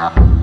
happen.